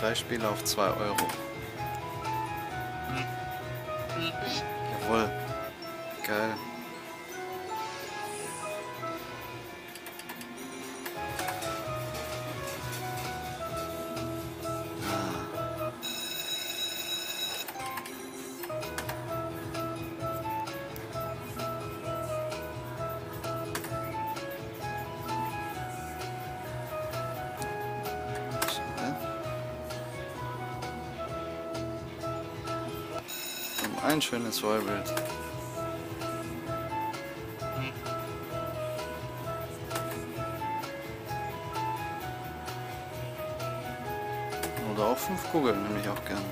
Drei Spiele auf 2 Euro. Jawohl. Geil. Ein schönes Rollbild. Oder auch fünf Kugeln nehme ich auch gern.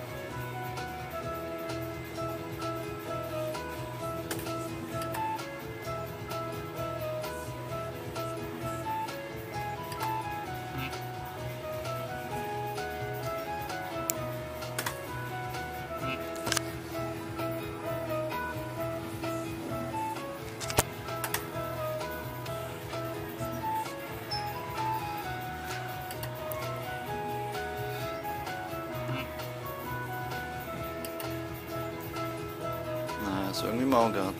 Ist irgendwie Maugard.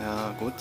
Ja, gut.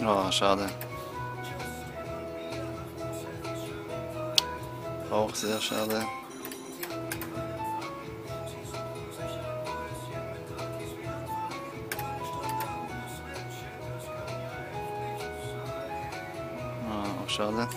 Oh, schade. Auch sehr schade. Ah, auch schade.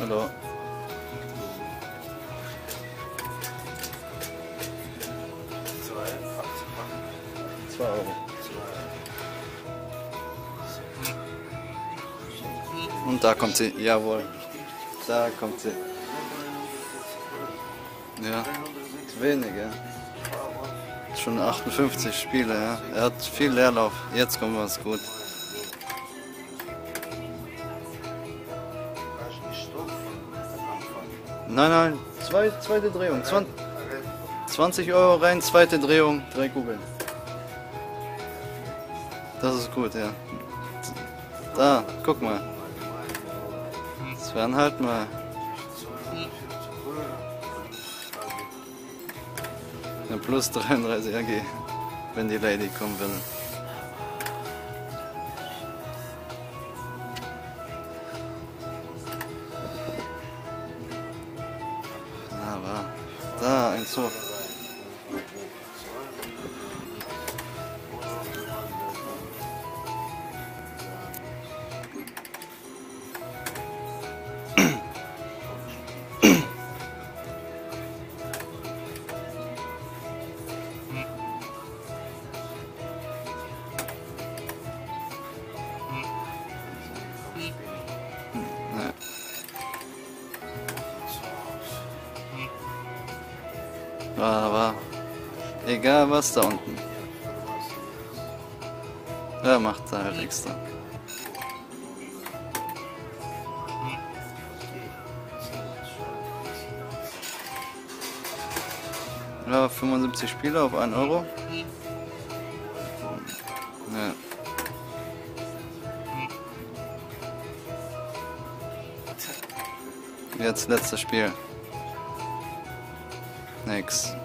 Hallo. Zwei Euro. Und da kommt sie, jawohl. Da kommt sie. Ja, wenige. Schon 58 Spiele, ja. Er hat viel Leerlauf. Jetzt kommt was gut. Nein, nein, zwei, zweite Drehung. 20, 20 Euro rein, zweite Drehung, drei Kugeln. Das ist gut, ja. Da, guck mal. Halt mal. Eine plus 33 AG, wenn die Lady kommen will. Da ein Aber egal was da unten. Er macht da halt extra. Ja, 75 Spiele auf 1 Euro. Ja. Jetzt letztes Spiel. Thanks.